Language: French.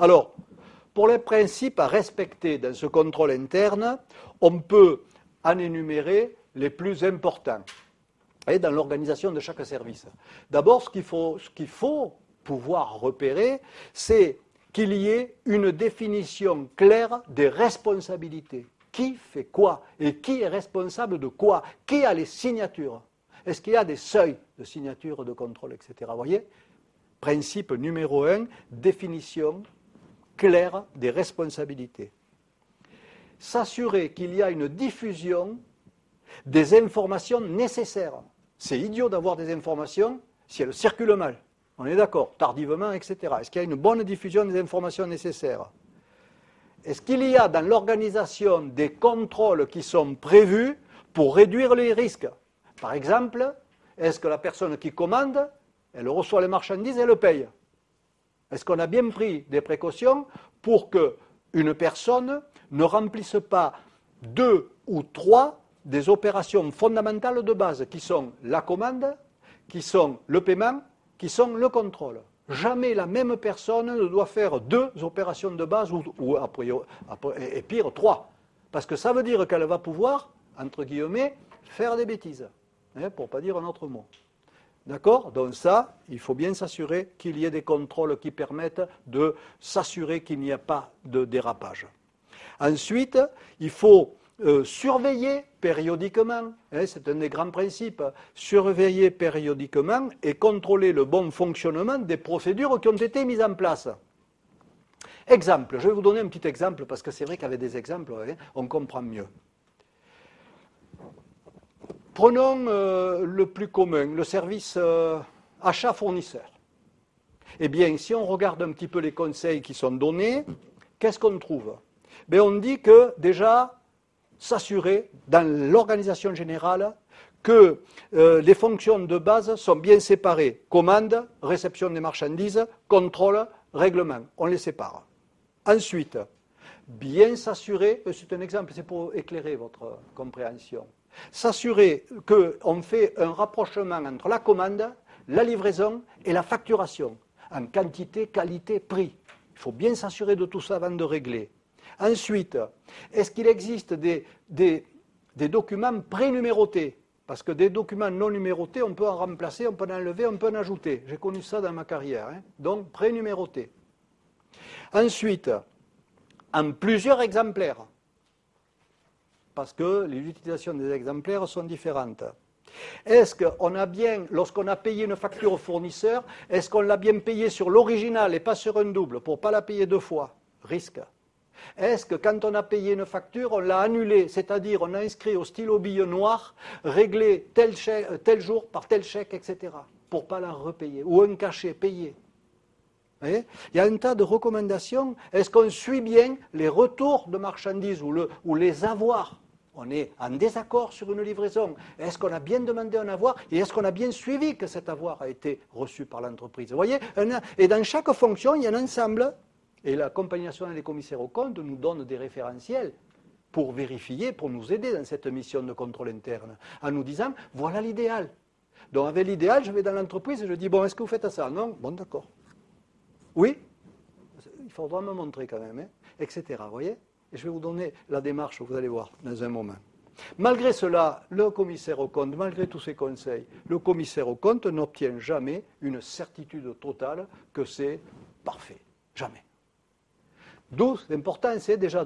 Alors, pour les principes à respecter dans ce contrôle interne, on peut en énumérer les plus importants dans l'organisation de chaque service. D'abord, ce qu'il faut, faut, pouvoir repérer, c'est qu'il y ait une définition claire des responsabilités. Qui fait quoi et qui est responsable de quoi? Qui a les signatures? Est-ce qu'il y a des seuils de signature, de contrôle, etc. Vous voyez? Principe numéro un, définition claire des responsabilités. S'assurer qu'il y a une diffusion des informations nécessaires. C'est idiot d'avoir des informations si elles circulent mal. On est d'accord, tardivement, etc. Est-ce qu'il y a une bonne diffusion des informations nécessaires? Est-ce qu'il y a dans l'organisation des contrôles qui sont prévus pour réduire les risques? Par exemple, est-ce que la personne qui commande, elle reçoit les marchandises et elle paye? Est-ce qu'on a bien pris des précautions pour qu'une personne ne remplisse pas deux ou trois des opérations fondamentales de base qui sont la commande, qui sont le paiement, qui sont le contrôle? Jamais la même personne ne doit faire deux opérations de base ou, et pire trois. Parce que ça veut dire qu'elle va pouvoir, entre guillemets, faire des bêtises, hein, pour ne pas dire un autre mot. D'accord? Donc ça, il faut bien s'assurer qu'il y ait des contrôles qui permettent de s'assurer qu'il n'y a pas de dérapage. Ensuite, il faut euh, surveiller périodiquement, hein, c'est un des grands principes, surveiller périodiquement et contrôler le bon fonctionnement des procédures qui ont été mises en place. Exemple, je vais vous donner un petit exemple parce que c'est vrai qu'avec des exemples, hein, on comprend mieux. Prenons euh, le plus commun, le service euh, achat-fournisseur. Eh bien, si on regarde un petit peu les conseils qui sont donnés, qu'est-ce qu'on trouve? Ben, On dit que déjà, s'assurer dans l'organisation générale que euh, les fonctions de base sont bien séparées. Commande, réception des marchandises, contrôle, règlement. On les sépare. Ensuite, bien s'assurer, c'est un exemple, c'est pour éclairer votre compréhension, s'assurer qu'on fait un rapprochement entre la commande, la livraison et la facturation, en quantité, qualité, prix. Il faut bien s'assurer de tout ça avant de régler. Ensuite, est-ce qu'il existe des, documents prénumérotés? Parce que des documents non numérotés, on peut en remplacer, on peut en enlever, on peut en ajouter. J'ai connu ça dans ma carrière. Hein. Donc, prénumérotés. Ensuite, en plusieurs exemplaires. Parce que les utilisations des exemplaires sont différentes. Est-ce qu'on a bien, lorsqu'on a payé une facture au fournisseur, est-ce qu'on l'a bien payée sur l'original et pas sur un double pour ne pas la payer deux fois? Risque. Est-ce que quand on a payé une facture, on l'a annulée, c'est-à-dire on a inscrit au stylo bille noir, réglé tel, euh, tel jour par tel chèque, etc., pour ne pas la repayer, ou un cachet payé? Il y a un tas de recommandations. Est-ce qu'on suit bien les retours de marchandises ou les avoirs? On est en désaccord sur une livraison. Est-ce qu'on a bien demandé un avoir et est-ce qu'on a bien suivi que cet avoir a été reçu par l'entreprise? Vous voyez Et dans chaque fonction, il y a un ensemble et la Compagnie nationale des commissaires aux comptes nous donne des référentiels pour vérifier, pour nous aider dans cette mission de contrôle interne, en nous disant voilà l'idéal. Donc avec l'idéal, je vais dans l'entreprise et je dis bon, est-ce que vous faites ça? Non Bon, d'accord. Oui? Il faudra me montrer quand même, hein, etc. Vous voyez? Et je vais vous donner la démarche, vous allez voir, dans un moment. Malgré cela, le commissaire aux comptes, malgré tous ces conseils, le commissaire aux comptes n'obtient jamais une certitude totale que c'est parfait. Jamais. D'où l'importance c'est déjà